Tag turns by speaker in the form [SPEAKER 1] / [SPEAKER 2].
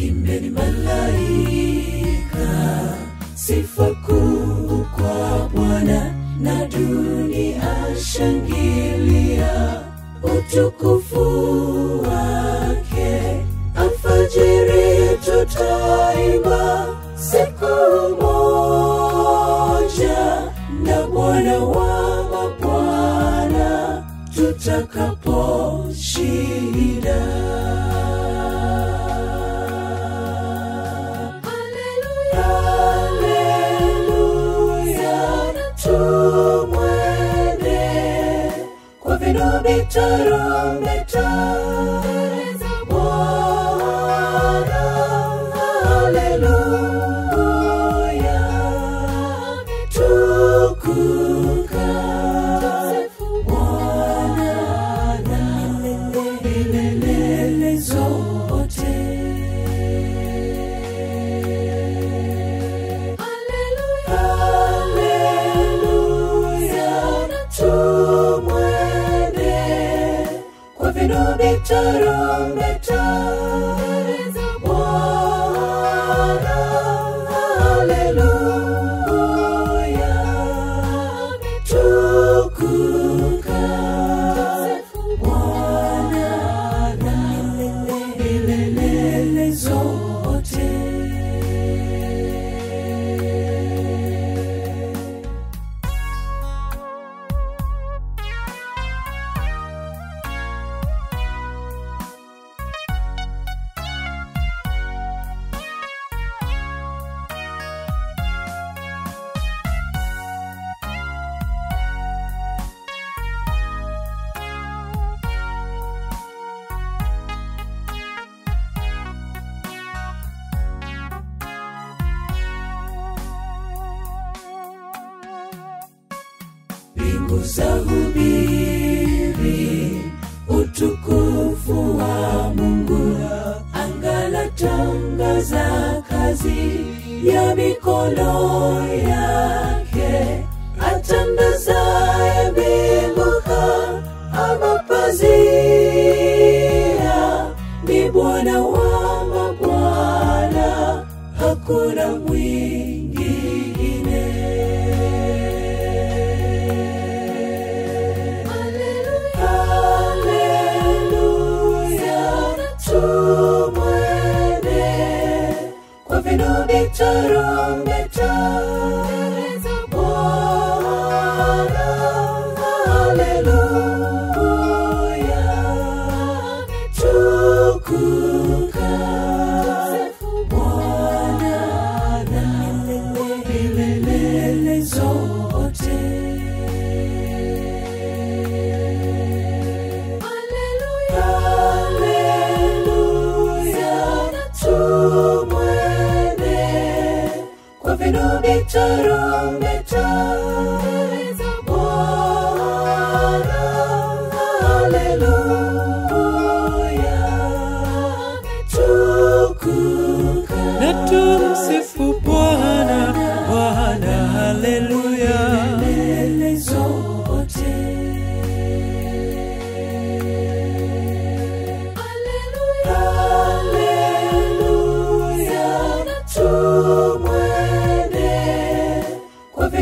[SPEAKER 1] Imbeni malaika, sifa kuu kwa Bwana, na dunia shangilia utukufu wake. Alfajiri tutaimba siku moja na Bwana wa mabwana tutakaposhinda. Vinubi tarumbeta kwa vinubi mbingu za hubiri utukufu wa Mungu, anga latangaza kazi ya mikono yake, atandazaye mbingu kama vinubi 별처럼 맺혀